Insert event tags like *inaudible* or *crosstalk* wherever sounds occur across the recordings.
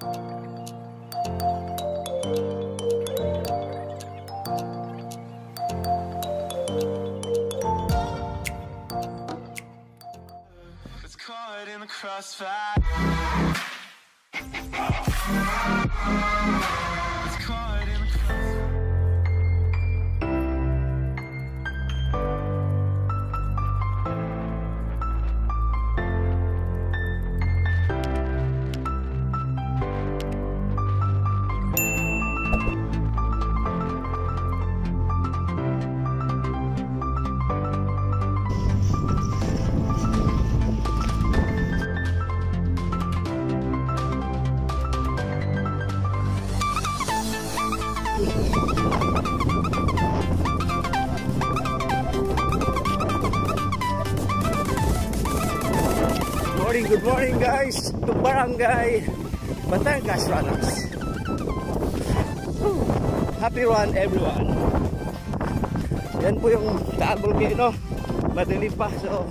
It's caught in the crossfire. Good morning guys to Barangay Batangas. Whew. Happy run everyone. Yan po yung Taal Volcano. Madilim pa so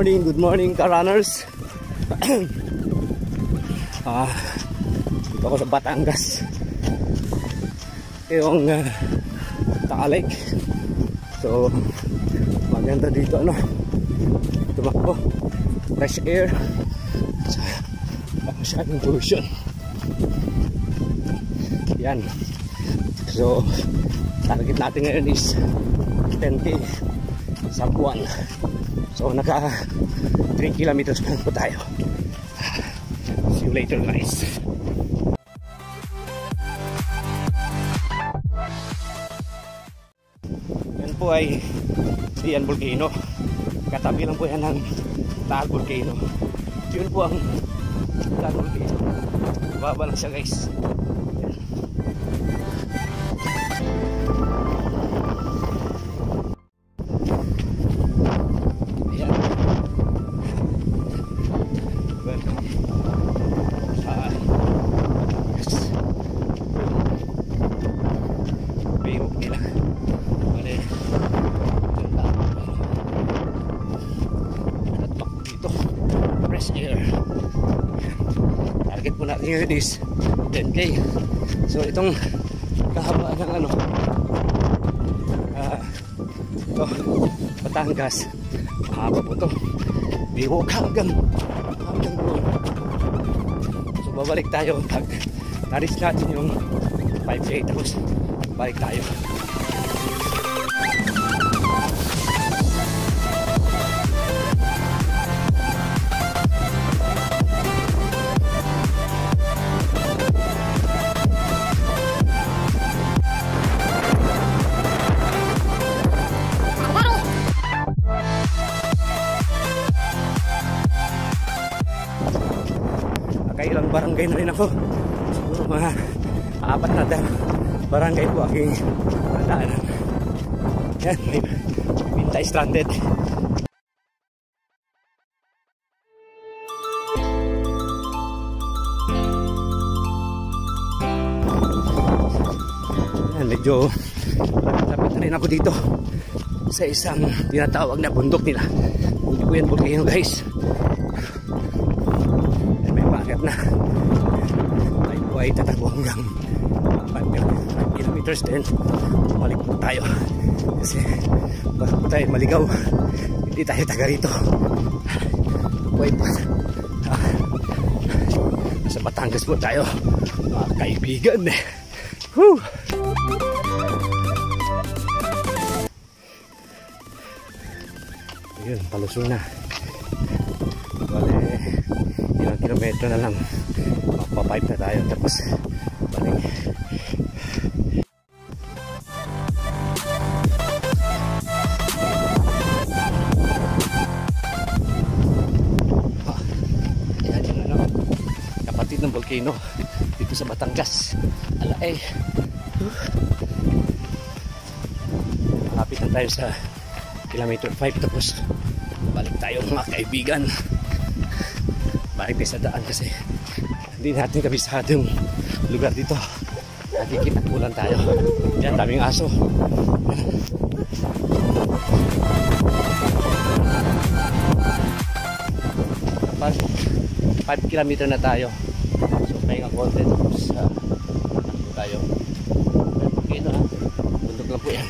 morning, good morning ka-runners. *clears throat* ah, dito ako sa Batangas. Yung uh, Taalik. So, maganda dito ano. Tumakbo. Fresh air. Masyadong pollution. Yan. So, target natin ngayon is 10k sa buwan. So naka 3 kilometers pa po tayo. See you later guys. Yan po ay Sian Volcano. Katabi lang po yan ng Taal Volcano. Yun po ang Taal Volcano. Baba lang siya guys. Ngayon is 10k. So itong kahabaan ng ano ah, ito, Batangas. Mahaba po to. Bihok hanggang hanggang doon. So babalik tayo pag naris natin yung 5K tapos balik tayo. Barangay na rin ako. Siguro mga apat na dam barangay po aking nadaanan. Yan, Bintay stranded. Yan, medyo lapit na rin ako dito sa isang tinatawag na bundok nila. Hindi po yan volcano guys. May packet na. Ay tatakbo hanggang 5 kilometers din. Balik po tayo. Kasi baka po tayo maligaw. Hindi tayo taga rito. Buhay pa. Nasa Batangas po tayo. Mga kaibigan. Whew. Ayun, palusong na. Bale, ilang kilometro na lang. Mapapipe na tayo. Tapos, balik. Ano, kapatid ng volcano dito sa Batangas. Ala eh. Malapit na tayo sa kilometer 5 tapos balik tayo mga kaibigan. Balik tayo sa daan kasi hindi natin kabisado yung lugar dito. Nakikita ulan tayo. Yan, daming aso. Pag 5 kilometer na tayo. So, pahinga konti tapos uh, tayo. Volcano ha. Bundok lang po yan.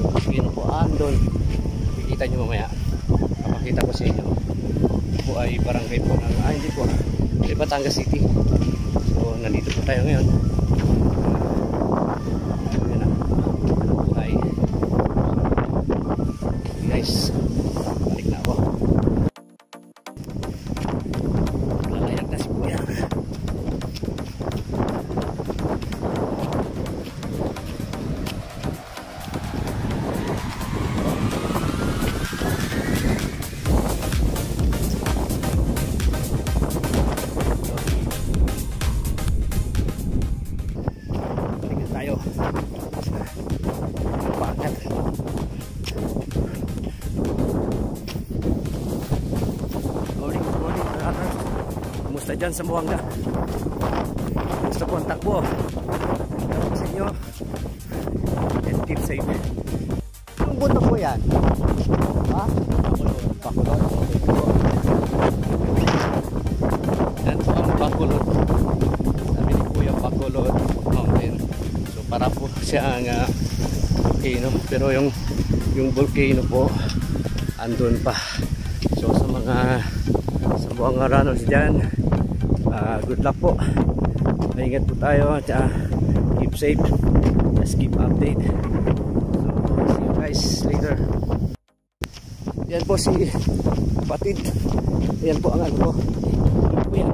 Volcano po andon. Kikita nyo mamaya. Papakita ko sa inyo. Po ay barangay po ng, ah hindi po ah. Batangas City. So, nandito po tayo ngayon. Dyan sa Buanga? Kumusta po ang takbo? Po sa inyo? And keep safe. Anong bundok po yan? Ha? Bakulod. Yan po ang Bakulod. Sabi ni Kuya Bakulod Mountain. So para po siya ang ah, volcano. Pero yung yung volcano po andun pa. So sa mga sa buong runners dyan, ah, good luck po. Maingat po tayo at ah, keep safe. Just keep update. So see you guys later. Yan po si kapatid. Yan po ang ano po. Yan.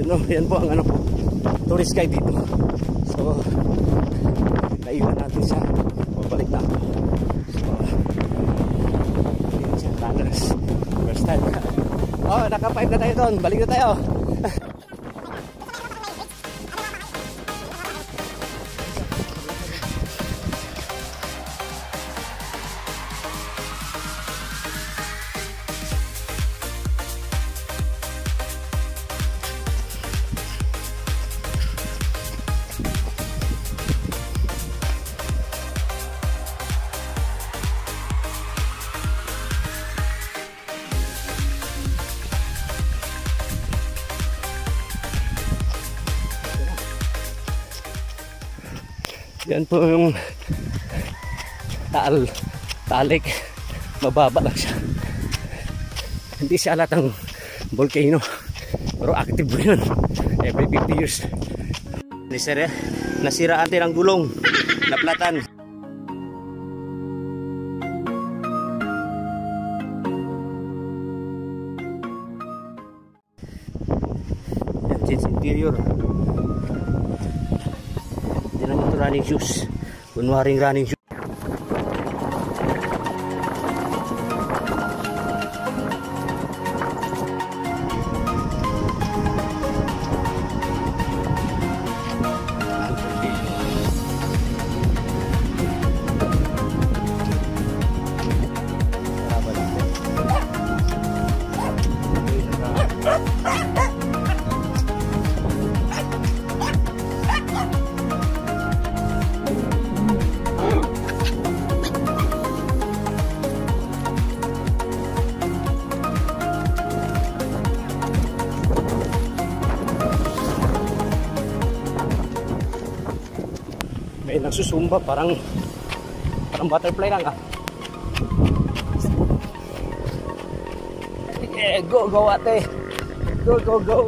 Yan, yan po ang ano po. Tourist guide dito. So, naiwan natin siya. Pabalik na ako. So, yun siya. Tangers. First time. *laughs* Oh, naka-five na tayo doon. Balik na tayo. Yan po yung taal, talik. Mababa lang siya. Hindi siya alatang volcano. Pero active po yun. Every 50 years. Nasira, nasira atin ang gulong. Naplatan. Running shoes. Kunwaring running shoes. nagsusumba parang parang butterfly lang ah. Yeah, go go ate. Go go go.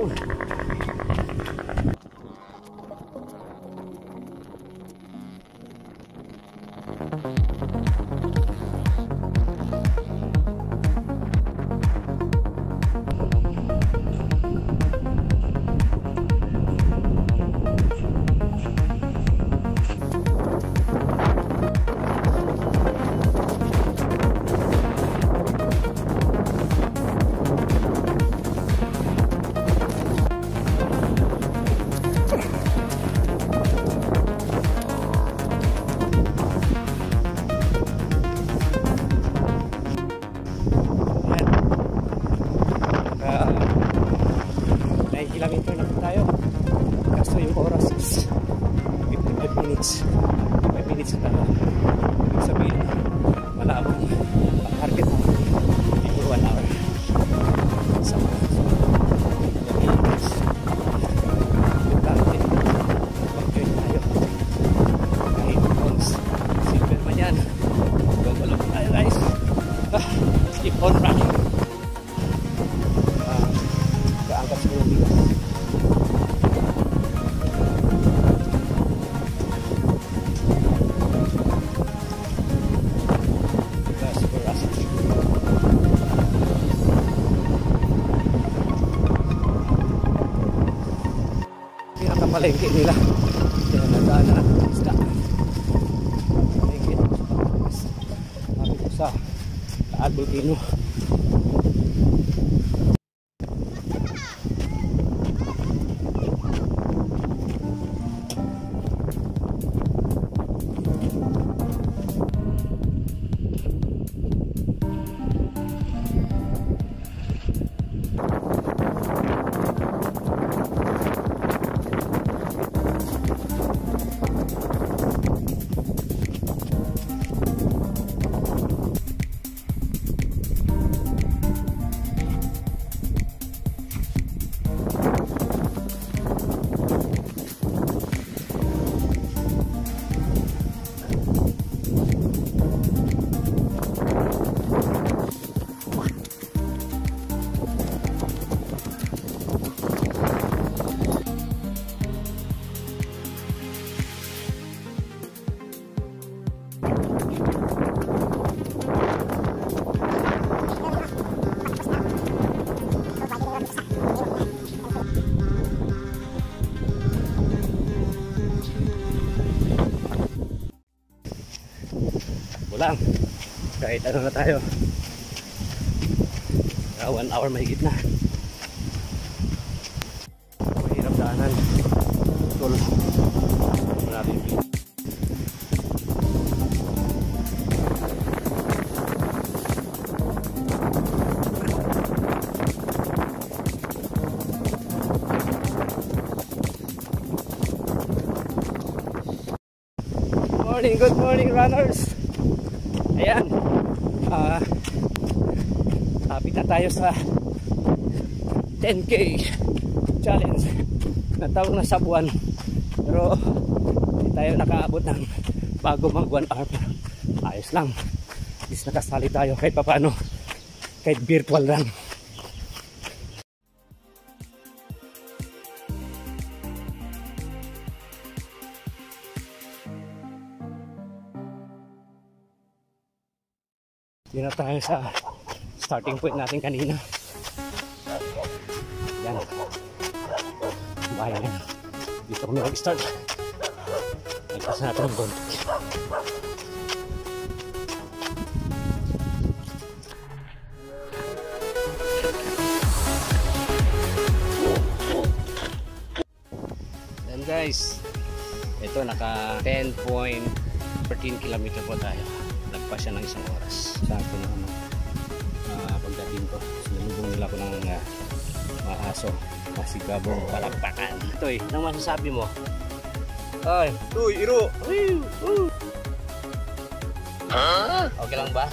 Pinakapalengke nila. Kaya nadaan na natin ang isda. Palengke. Sabi ko sa Taal Volcano. Bulang. Kahit ano na tayo. Uh, one hour mahigit na. Morning, good morning runners. Ayan. Ah, happy na tayo sa 10K challenge na na sa buwan. Pero hindi tayo nakaabot ng bago mag 1 hour. Ayos lang. At nakasali tayo kahit papano. Kahit virtual lang. Yun na tayo sa starting point natin kanina. Yan. Bayan yan. Dito kami mag-start. Nagpas natin ang. Then guys, ito naka 10.13 kilometer po tayo. Nagpas siya ng isang oras. Sakto na ano, uh, pagdating ko. Sinalubong nila ko ng uh, mga aso. Masigabong palakpakan. Ito eh, anong masasabi mo? Ay, Uy, Iro! Woo! Woo! Okay lang ba? *laughs*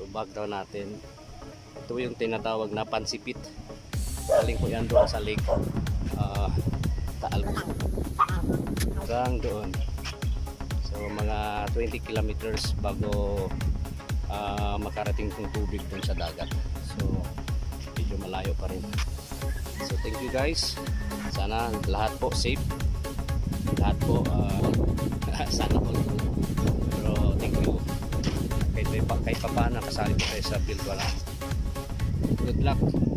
Tubag daw natin. Ito yung tinatawag na pansipit. Galing ko yan doon sa lake. Uh, Taal. Hanggang doon. So mga 20 kilometers bago ah, makarating tong tubig dun sa dagat. So medyo malayo pa rin. So thank you guys. Sana lahat po safe. Lahat po ah, *laughs* sana good. Pero thank you. Kahit, kahit pa paano kasali po tayo sa field wala. Good luck.